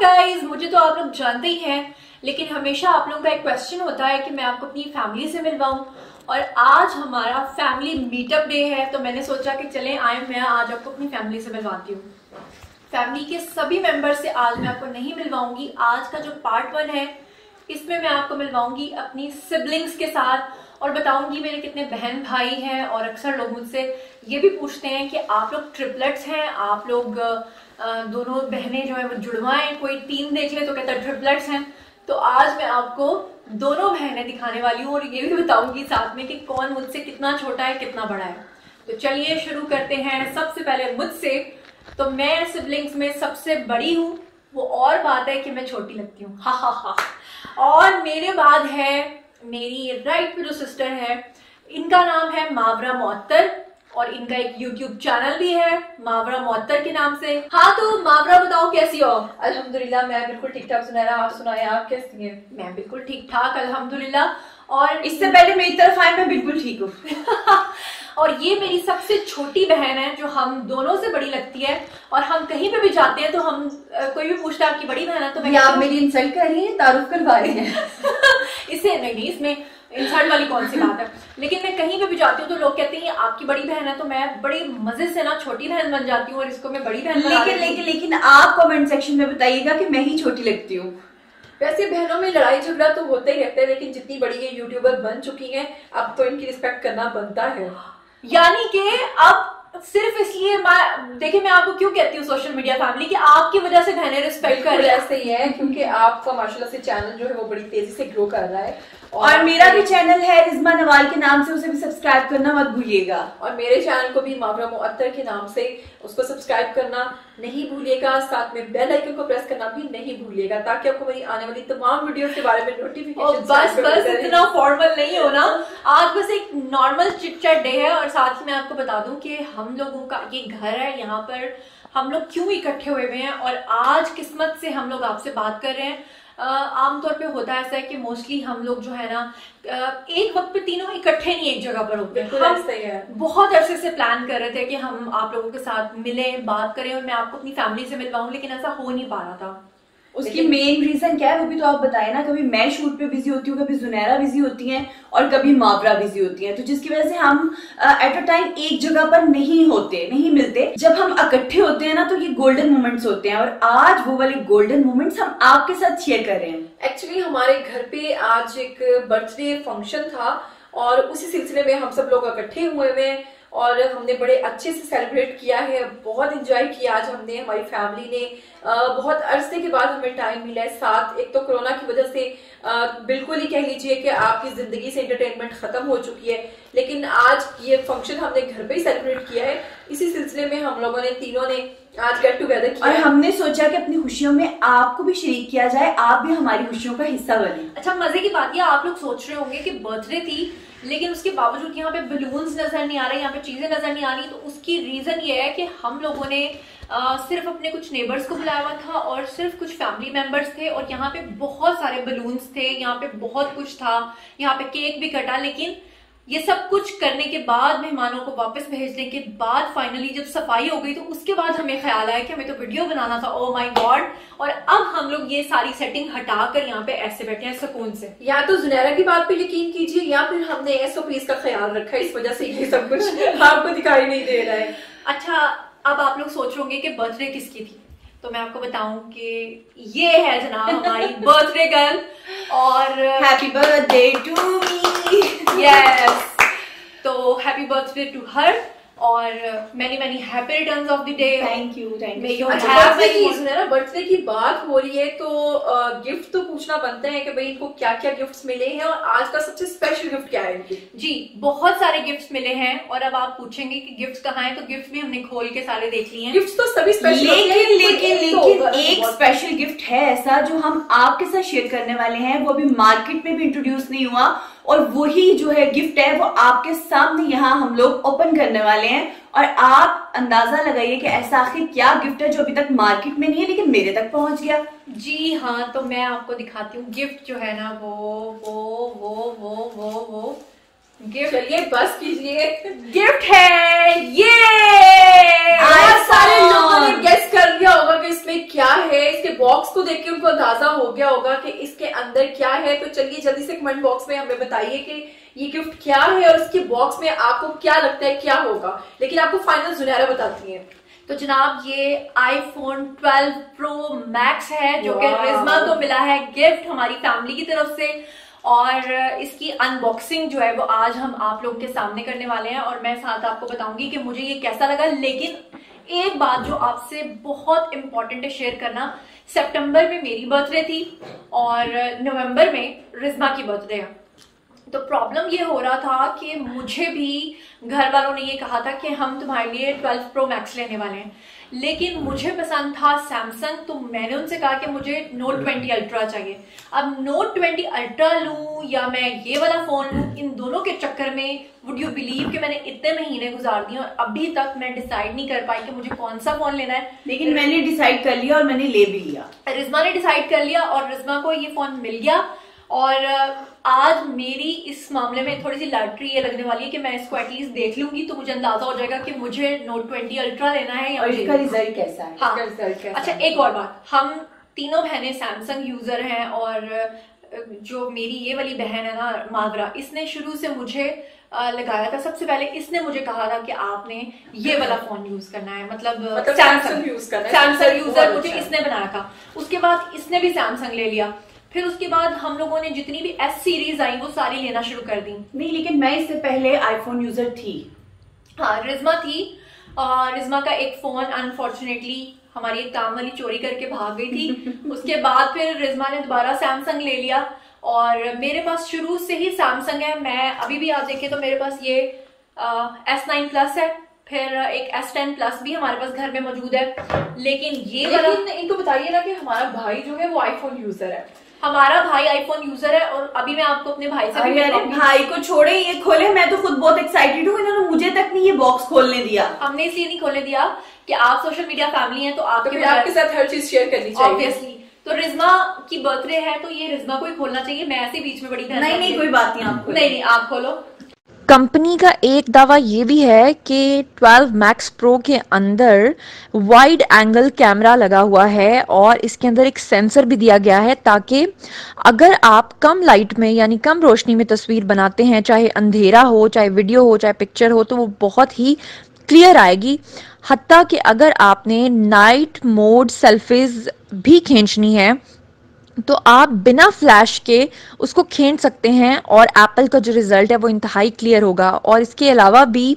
Guys मुझे तो आप लोग जानते ही हैं, लेकिन हमेशा आप लोगों का एक क्वेश्चन होता है कि मैं आपको अपनी फैमिली से मिलवाऊं। और आज हमारा फैमिली मीटअप डे है तो मैंने सोचा कि चलें, आए, मैं आज आपको अपनी फैमिली से मिलवाती हूँ। फैमिली के सभी मेंबर से आज मैं आपको नहीं मिलवाऊँगी। आज का जो पार्ट वन है, इसमें मैं आपको मिलवाऊँगी अपनी सिबलिंग्स के साथ। और बताऊँगी मेरे कितने बहन भाई हैं और अक्सर लोग मुझसे ये भी पूछते हैं कि आप लोग ट्रिपलेट्स हैं, आप लोग दोनों बहनें जो है वो जुड़वा हैं, कोई तीन देख ले तो कहता है ट्रिपलेट्स हैं। तो आज मैं आपको दोनों बहनें दिखाने वाली हूँ और ये भी बताऊँगी साथ में कि कौन मुझसे कितना छोटा है, कितना बड़ा है। तो चलिए शुरू करते हैं। सबसे पहले मुझसे तो मैं सिबलिंग्स में सबसे बड़ी हूँ। वो और बात है कि मैं छोटी लगती हूँ हा हा हा। और मेरे बाद है मेरी राइट पे जो सिस्टर है इनका नाम है मावरा मोहत्तर और इनका एक यूट्यूब चैनल भी है मावरा मोहत्तर के नाम से। हाँ तो मावरा बताओ कैसी हो? अल्हम्दुलिल्लाह मैं बिल्कुल ठीक ठाक सुना रहा आप सुनाए आप कैसी हैं? मैं बिल्कुल ठीक ठाक अल्हम्दुलिल्लाह। और इससे पहले मेरी तरफ़ आए मैं बिल्कुल ठीक हूँ। और ये मेरी सबसे छोटी बहन है जो हम दोनों से बड़ी लगती है और हम कहीं पे भी जाते हैं तो हम कोई भी पूछता है आपकी बड़ी बहन है? तो मैं आप मेरी इंसल्ट कर रही हैं तारुफ करवा रही हैं। इससे नहीं नहीं इसमें इंसल्ट वाली कौन सी बात है? लेकिन मैं कहीं पे भी जाती हूँ तो लोग कहते हैं आपकी बड़ी बहन है। तो मैं बड़ी मज़े से ना छोटी बहन बन जाती हूँ और इसको मैं बड़ी बहन लेकिन लेकिन लेकिन आप कमेंट सेक्शन में बताइएगा कि मैं ही छोटी लगती हूँ। वैसे बहनों में लड़ाई झगड़ा तो होते ही रहते हैं लेकिन जितनी बड़ी ये यूट्यूबर बन चुकी हैं अब तो इनकी रिस्पेक्ट करना बनता है। यानी कि अब सिर्फ़ इसलिए मैं देखिए मैं आपको क्यों कहती हूँ सोशल मीडिया फैमिली कि आपकी वजह से बहने रिस्पेक्ट कर ऐसे ही है क्योंकि आपका माशाल्लाह से चैनल जो है वो बड़ी तेज़ी से ग्रो कर रहा है। और, और मेरा भी चैनल है रिजमा नवाल के नाम से उसे भी सब्सक्राइब करना मत भूलिएगा। और मेरे चैनल को भी मावरा मुअत्तर के नाम से उसको सब्सक्राइब करना नहीं भूलिएगा। साथ में बेल आइकन को प्रेस करना भी नहीं भूलिएगा ताकि आपको मेरी आने वाली तमाम वीडियो के बारे में नोटिफिकेशन बस बस इतना फॉर्मल नहीं होना। आज बस एक नॉर्मल चिटचट डे है और साथ ही मैं आपको बता दूँ कि हम लोगों का ये घर है यहाँ पर हम लोग क्यों इकट्ठे हुए हुए हैं और आज किस्मत से हम लोग आपसे बात कर रहे हैं। आमतौर पे होता है ऐसा है कि मोस्टली हम लोग जो है ना एक वक्त पे तीनों इकट्ठे नहीं एक जगह पर होते हैं हम है। बहुत अरसे से प्लान कर रहे थे कि हम आप लोगों के साथ मिले बात करें और मैं आपको अपनी फैमिली से मिलवाऊं लेकिन ऐसा हो नहीं पा रहा था उसकी मेन रीजन क्या है वो भी तो आप बताए ना कभी मैं शूट पे बिज़ी होती हूँ कभी जुनैरा बिज़ी होती हैं और कभी मावरा बिज़ी होती हैं। तो जिसकी वजह से हम एट अ टाइम एक जगह पर नहीं होते नहीं मिलते। जब हम इकट्ठे होते हैं ना तो ये गोल्डन मोमेंट्स होते हैं और आज वो वाले गोल्डन मोमेंट्स हम आपके साथ शेयर कर रहे हैं। एक्चुअली हमारे घर पे आज एक बर्थडे फ़ंक्शन था और उसी सिलसिले में हम सब लोग इकट्ठे हुए हुए हैं और हमने बड़े अच्छे से सेलिब्रेट किया है बहुत इंजॉय किया आज हमने हमारी फैमिली ने। बहुत अरसे के बाद हमें टाइम मिला है साथ एक तो कोरोना की वजह से बिल्कुल ही कह लीजिए कि आपकी ज़िंदगी से एंटरटेनमेंट खत्म हो चुकी है। लेकिन आज ये फ़ंक्शन हमने घर पे ही सेलिब्रेट किया है। इसी सिलसिले में हम लोगों ने तीनों ने आज गेट टुगेदर किया और हमने सोचा कि अपनी खुशियों में आपको भी शरीक किया जाए आप भी हमारी खुशियों का हिस्सा बने। अच्छा मज़े की बात यह आप लोग सोच रहे होंगे कि बर्थडे थी लेकिन उसके बावजूद यहाँ पे बलून्स नज़र नहीं आ रहे यहाँ पे चीज़ें नज़र नहीं आ रही तो उसकी रीजन ये है कि हम लोगों ने आ, सिर्फ़ अपने कुछ नेबर्स को बुलाया हुआ था और सिर्फ़ कुछ फैमिली मेंबर्स थे और यहाँ पे बहुत सारे बलून्स थे यहाँ पे बहुत कुछ था यहाँ पे केक भी कटा लेकिन ये सब कुछ करने के बाद मेहमानों को वापस भेजने के बाद फाइनली जब सफ़ाई हो गई तो उसके बाद हमें ख्याल आया कि हमें तो वीडियो बनाना था। ओ माय गॉड और अब हम लोग ये सारी सेटिंग हटा कर यहाँ पे ऐसे बैठे हैं सुकून से। या तो जुनैरा की बात पे यकीन कीजिए या फिर हमने एसओपीस का ख्याल रखा है इस वजह से ये सब कुछ आपको दिखाई नहीं दे रहा है। अच्छा अब आप लोग सोच रहे कि बर्थडे किसकी थी? तो मैं आपको बताऊँ कि ये है जनाब हमारी बर्थडे गर्ल और happy birthday to me yes तो हैप्पी बर्थडे टू हर और many many happy returns of the day thank you thank you अच्छा बर्थडे की बात हो रही है तो गिफ्ट तो पूछना बनता है कि भाई इनको क्या क्या गिफ्ट्स मिले हैं और आज का सबसे स्पेशल गिफ्ट क्या है इनकी? जी बहुत सारे गिफ्ट्स मिले हैं और अब आप पूछेंगे कि गिफ्ट्स कहाँ हैं तो गिफ्ट भी हमने खोल के सारे देख लिए हैं। गिफ्ट्स तो सभी स्पेशल लेकिन लेकिन लेकिन एक स्पेशल गिफ्ट है ऐसा जो हम आपके साथ शेयर करने वाले हैं वो अभी मार्केट में भी इंट्रोड्यूस नहीं हुआ। और वही जो है गिफ्ट है, वो आपके सामने यहाँ हम लोग ओपन करने वाले हैं। और आप अंदाज़ा लगाइए कि ऐसा आखिर क्या गिफ्ट है जो अभी तक मार्केट में नहीं है, लेकिन मेरे तक पहुँच गया। जी हाँ तो मैं आपको दिखाती हूँ। गिफ्ट जो है ना, वो वो वो वो वो वो गिफ्ट चलिए बस कीजिए। गिफ्ट है! ये बहुत सारे लोगों ने गेस कर लिया होगा कि इसमें क्या है। इसके बॉक्स को देख के उनको अंदाज़ा हो गया होगा कि इसके अंदर क्या है। तो चलिए जल्दी से कमेंट बॉक्स में हमें बताइए कि ये गिफ्ट क्या है और इसके बॉक्स में आपको क्या लगता है क्या होगा। लेकिन आपको फाइनल जुनैरा बताती है। तो जनाब ये आईफोन 12 प्रो मैक्स है जो कि रिजमा को मिला है गिफ्ट हमारी फैमिली की तरफ़ से। और इसकी अनबॉक्सिंग जो है वो आज हम आप लोग के सामने करने वाले हैं और मैं साथ आपको बताऊँगी कि मुझे ये कैसा लगा। लेकिन एक बात जो आपसे बहुत इंपॉर्टेंट है शेयर करना सितंबर में मेरी बर्थडे थी और नवंबर में रिजमा की बर्थडे है। तो प्रॉब्लम ये हो रहा था कि मुझे भी घर वालों ने ये कहा था कि हम तुम्हारे लिए 12 प्रो मैक्स लेने वाले हैं। लेकिन मुझे पसंद था सैमसंग तो मैंने उनसे कहा कि मुझे नोट 20 अल्ट्रा चाहिए। अब नोट 20 अल्ट्रा लूँ या मैं ये वाला फ़ोन लूँ इन दोनों के चक्कर में वुड यू बिलीव कि मैंने इतने महीने गुजार दिए और अभी तक मैं डिसाइड नहीं कर पाई कि मुझे कौन सा फ़ोन लेना है। लेकिन मैंने डिसाइड कर लिया और मैंने ले भी लिया। रिजमा ने डिसाइड कर लिया और रिजमा को ये फ़ोन मिल गया और आज मेरी इस मामले में थोड़ी सी लॉटरी ये लगने वाली है कि मैं इसको एटलीस्ट देख लूँगी। तो मुझे अंदाज़ा हो जाएगा कि मुझे नोट ट्वेंटी अल्ट्रा लेना है या इसका रिज़ल्ट कैसा है? हाँ। कैसा अच्छा एक और बात। हम तीनों बहनें सैमसंग यूज़र हैं और जो मेरी ये वाली बहन है ना मागरा इसने शुरू से मुझे लगाया था। सबसे पहले इसने मुझे कहा था कि आपने ये वाला फ़ोन यूज़ करना है। मतलब, मतलब सैमसंग यूज़ करना है। सैमसंग यूज़र मुझे अच्छा। इसने बनाया था। उसके बाद इसने भी सैमसंग ले लिया। फिर उसके बाद हम लोगों ने जितनी भी एस सीरीज़ आई वो सारी लेना शुरू कर दी। नहीं लेकिन मैं इससे पहले आईफोन यूज़र थी। हाँ रिजमा थी। और रिजमा का एक फ़ोन अनफॉर्चुनेटली हमारी एक काम वाली चोरी करके भाग गई थी। उसके बाद फिर रिजमा ने दोबारा सैमसंग ले लिया। और मेरे पास शुरू से ही सैमसंग है। मैं अभी भी आप देखे तो मेरे पास ये एस नाइन प्लस है। फिर एक एस टेन प्लस भी हमारे पास घर में मौजूद है। लेकिन ये लेकिन इनको बताइए ना कि हमारा भाई जो है वो आईफोन यूज़र है। हमारा भाई आईफोन यूज़र है और अभी मैं आपको अपने भाई से भी अरे भाई को छोड़े ये खोले मैं तो खुद बहुत एक्साइटेड हूँ इन्होंने मुझे तक नहीं ये बॉक्स खोलने दिया। हमने इसलिए नहीं खोलने दिया कि आप सोशल मीडिया फैमिली हैं तो आपके तो आपके साथ हर चीज़ शेयर करनी चाहिए। ऑब्वियसली तो रिजमा की बर्थडे है तो ये रिजमा को ही खोलना चाहिए मैं ऐसे बीच में बड़ी नहीं नहीं कोई बात नहीं आप नहीं नहीं आप खोलो। कंपनी का एक दावा ये भी है कि 12 मैक्स प्रो के अंदर वाइड एंगल कैमरा लगा हुआ है और इसके अंदर एक सेंसर भी दिया गया है ताकि अगर आप कम लाइट में, यानी कम रोशनी में तस्वीर बनाते हैं, चाहे अंधेरा हो, चाहे वीडियो हो, चाहे पिक्चर हो तो वो बहुत ही क्लियर आएगी। हती कि अगर आपने नाइट मोड सेल्फीज भी खींचनी है तो आप बिना फ्लैश के उसको खींच सकते हैं और एप्पल का जो रिज़ल्ट है वो इंतहाई क्लियर होगा। और इसके अलावा भी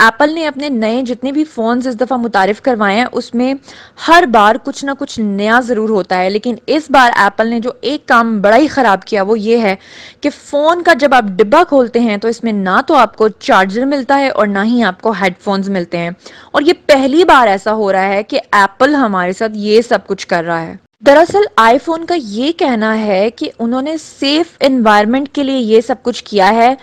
एप्पल ने अपने नए जितने भी फ़ोन्स इस दफ़ा मुतारफ़ करवाए हैं, उसमें हर बार कुछ ना कुछ नया ज़रूर होता है। लेकिन इस बार एप्पल ने जो एक काम बड़ा ही ख़राब किया, वो ये है कि फ़ोन का जब आप डिब्बा खोलते हैं तो इसमें ना तो आपको चार्जर मिलता है और ना ही आपको हेडफोन्स मिलते हैं। और ये पहली बार ऐसा हो रहा है कि एप्पल हमारे साथ ये सब कुछ कर रहा है। दरअसल आईफोन का ये कहना है कि उन्होंने सेफ़ एनवायरनमेंट के लिए ये सब कुछ किया है।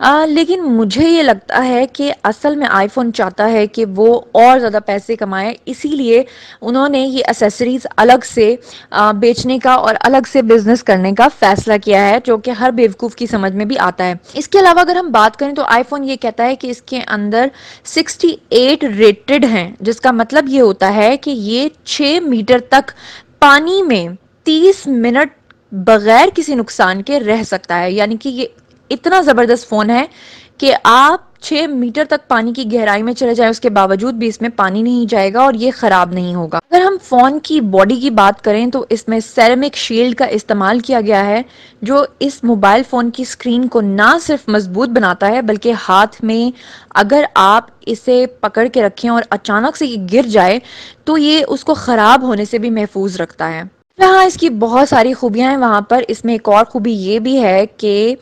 आ, लेकिन मुझे ये लगता है कि असल में आईफोन चाहता है कि वो और ज़्यादा पैसे कमाए। इसीलिए उन्होंने ये एसेसरीज अलग से आ, बेचने का और अलग से बिज़नेस करने का फैसला किया है जो कि हर बेवकूफ़ की समझ में भी आता है। इसके अलावा अगर हम बात करें तो आईफोन ये कहता है कि इसके अंदर 68 रेटेड हैं जिसका मतलब ये होता है कि ये 6 मीटर तक पानी में 30 मिनट बगैर किसी नुकसान के रह सकता है। यानी कि ये इतना ज़बरदस्त फ़ोन है कि आप छः मीटर तक पानी की गहराई में चले जाए, उसके बावजूद भी इसमें पानी नहीं जाएगा और ये ख़राब नहीं होगा। अगर हम फ़ोन की बॉडी की बात करें तो इसमें सेरेमिक शील्ड का इस्तेमाल किया गया है, जो इस मोबाइल फ़ोन की स्क्रीन को ना सिर्फ़ मज़बूत बनाता है, बल्कि हाथ में अगर आप इसे पकड़ के रखें और अचानक से ये गिर जाए तो ये उसको ख़राब होने से भी महफूज रखता है। हाँ इसकी बहुत सारी खूबियाँ हैं, वहाँ पर इसमें एक और खूबी ये भी है कि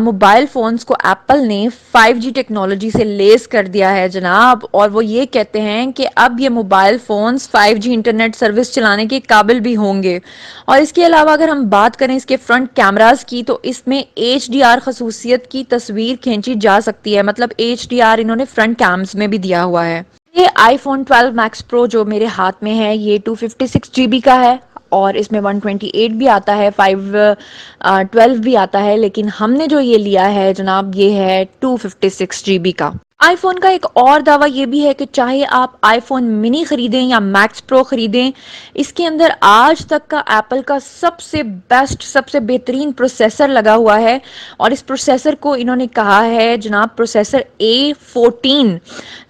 मोबाइल फ़ोन्स को एप्पल ने 5G टेक्नोलॉजी से लेस कर दिया है जनाब। और वो ये कहते हैं कि अब ये mobile phones 5G internet service चलाने के काबिल भी होंगे। और इसके अलावा अगर हम बात करें इसके फ्रंट कैमराज की तो इसमें एच खसूसियत की तस्वीर खींची जा सकती है। मतलब एचडीआर इन्होंने फ्रंट कैम्स में भी दिया हुआ है। ये आईफोन 12 मैक्स प्रो जो मेरे हाथ में है, ये 256 जीबी का है। और इसमें 128 भी आता है 512 भी आता है, लेकिन हमने जो ये लिया है जनाब, ये है 256 जीबी का। आईफोन का एक और दावा ये भी है कि चाहे आप आईफोन मिनी खरीदें या मैक्स प्रो खरीदें इसके अंदर आज तक का एप्पल का सबसे बेस्ट सबसे बेहतरीन प्रोसेसर लगा हुआ है और इस प्रोसेसर को इन्होंने कहा है जनाब प्रोसेसर ए फोर्टीन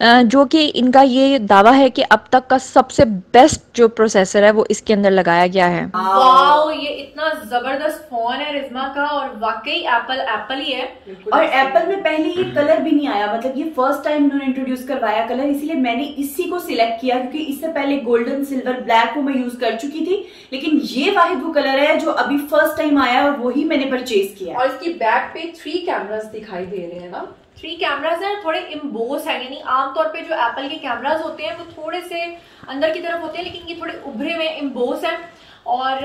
जो कि इनका ये दावा है कि अब तक का सबसे बेस्ट जो प्रोसेसर है वो इसके अंदर लगाया गया है। वाओ ये इतना ज़बरदस्त फ़ोन है रिजमा का और वाकई एप्पल एप्पल ही है। और एप्पल में पहले ये कलर भी नहीं आया मतलब ये फ़र्स्ट टाइम इन्होंने इंट्रोड्यूस करवाया कलर इसीलिए मैंने इसी को सिलेक्ट किया क्योंकि इससे पहले गोल्डन सिल्वर ब्लैक को मैं यूज़ कर चुकी थी। लेकिन ये वाहिद वो कलर है जो अभी फ़र्स्ट टाइम आया और वही मैंने परचेज किया। और इसकी बैक पे थ्री कैमराज दिखाई दे रहे हैं ना? थ्री कैमराज हैं थोड़े इम्बोस है यानी आमतौर पे जो एप्पल के कैमराज होते हैं वो थोड़े से अंदर की तरफ़ होते हैं लेकिन ये थोड़े उभरे हुए इम्बोस हैं। और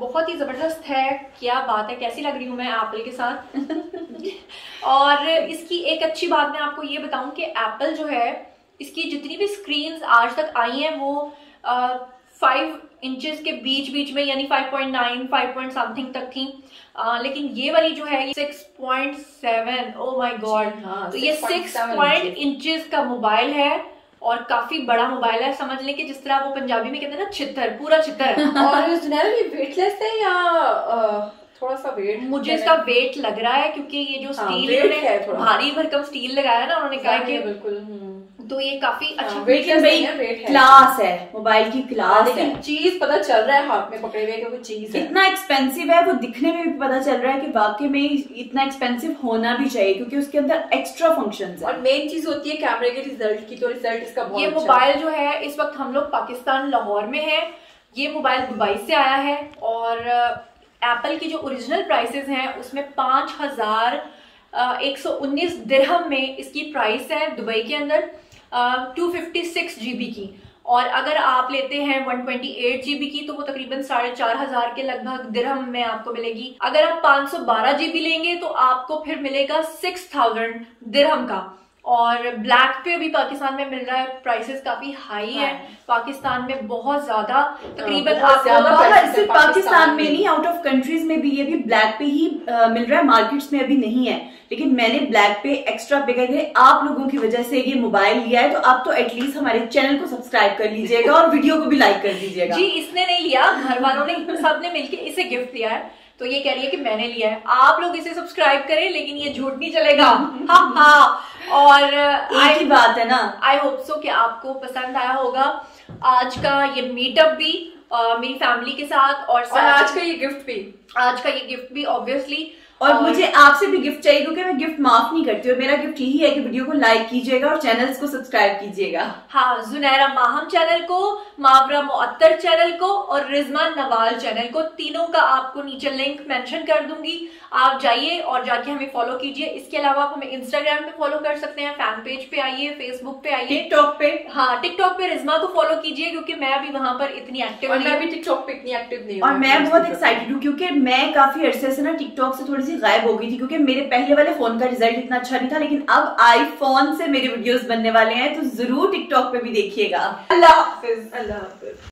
बहुत ही ज़बरदस्त है। क्या बात है कैसी लग रही हूँ मैं एप्पल के साथ? और इसकी एक अच्छी बात मैं आपको ये बताऊँ कि एप्पल जो है इसकी जितनी भी स्क्रीन आज तक आई हैं वो फाइव इंचेस के बीच बीच में यानी 5.9 5 पॉइंट समथिंग तक थी। आ, लेकिन ये वाली जो है 6.7 ओ माय गॉड तो ये 6 पॉइंट इंचेस का मोबाइल है। और काफ़ी बड़ा मोबाइल है, समझ लें कि जिस तरह वो पंजाबी में कहते हैं ना छितर पूरा छितर और ये वेटलेस है या थोड़ा सा वेट मुझे इसका वेट लग रहा है क्योंकि ये जो स्टील हाँ, है भारी भरकम स्टील लगाया ना उन्होंने कहा कि बिल्कुल हम्म। तो ये काफ़ी हाँ, अच्छा लेकिन भाई क्लास है मोबाइल की क्लास हाँ, है। चीज़ पता चल रहा है हाथ में पकड़े हुए कि वो चीज़ इतना एक्सपेंसिव है वो दिखने में भी पता चल रहा है कि वाकई में इतना एक्सपेंसिव होना भी चाहिए क्योंकि उसके अंदर एक्स्ट्रा फ़ंक्शन है। और मेन चीज़ होती है कैमरे के रिज़ल्ट की तो रिज़ल्ट इसका ये अच्छा मोबाइल जो है इस वक्त हम लोग पाकिस्तान लाहौर में है। ये मोबाइल दुबई से आया है और एप्पल की जो ओरिजिनल प्राइसेस हैं, उसमें पाँच हज़ार एक सौ उन्नीस दिरहम में इसकी प्राइस है दुबई के अंदर टू फिफ्टी सिक्स जीबी की। और अगर आप लेते हैं 128 जीबी की तो वो तकरीबन साढ़े चार हज़ार के लगभग दिरहम में आपको मिलेगी। अगर आप 512 जीबी लेंगे तो आपको फिर मिलेगा सिक्स थाउज़ेंड दिरहम का। और ब्लैक पे भी पाकिस्तान में मिल रहा है प्राइसेस काफ़ी हाई है। हाँ। पाकिस्तान में बहुत ज़्यादा हाँ, तकरीबन सिर्फ़ पाकिस्तान में नहीं आउट ऑफ़ कंट्रीज़ में भी ये भी ब्लैक पे ही आ, मिल रहा है मार्केट्स में अभी नहीं है। लेकिन मैंने ब्लैक पे एक्स्ट्रा पे करके आप लोगों की वजह से ये मोबाइल लिया है तो आप तो एटलीस्ट हमारे चैनल को सब्सक्राइब कर लीजिएगा और वीडियो को भी लाइक कर दीजिएगा। जी इसने नहीं लिया घर वालों ने सबने मिलकर इसे गिफ्ट दिया है। तो ये कह रही है कि मैंने लिया है। आप लोग इसे सब्सक्राइब करें लेकिन ये झूठ नहीं चलेगा। हाँ हाँ। और आई बात है ना। आई होप सो कि आपको पसंद आया होगा। आज का ये मीटअप भी आ, मेरी फैमिली के साथ और, और आज का ये गिफ्ट भी। आज का ये गिफ्ट भी ऑब्वियसली और, और मुझे आपसे भी गिफ्ट चाहिए क्योंकि मैं गिफ्ट माफ़ नहीं करती और मेरा गिफ्ट यही है कि वीडियो को लाइक कीजिएगा और चैनल्स को सब्सक्राइब कीजिएगा। हाँ जुनैरा माहम चैनल को मावरा मुअत्तर चैनल को और रिजमा नवाल चैनल को तीनों का आपको नीचे लिंक मेंशन कर दूँगी। आप जाइए और जाके हमें फॉलो कीजिए। इसके अलावा आप हमें इंस्टाग्राम पे फॉलो कर सकते हैं फ़ैन पेज पे आइए फेसबुक पे आइए। टिकटॉक पे? हाँ टिकटॉक पे रिजमा को फॉलो कीजिए क्योंकि मैं अभी वहाँ पर इतनी एक्टिव मैं भी टिकटॉक पे इतनी एक्टिव नहीं और मैं बहुत एक्साइटेड हूँ क्योंकि मैं काफ़ी अरसे से ना टिकटॉक से थोड़ी सी गायब हो गई थी, क्योंकि मेरे पहले वाले फ़ोन का रिज़ल्ट इतना अच्छा नहीं था, लेकिन अब आईफोन से मेरे वीडियोस बनने वाले हैं तो ज़रूर टिकटॉक पे भी देखिएगा। अल्लाह हाफिज अल्लाह हाफिज।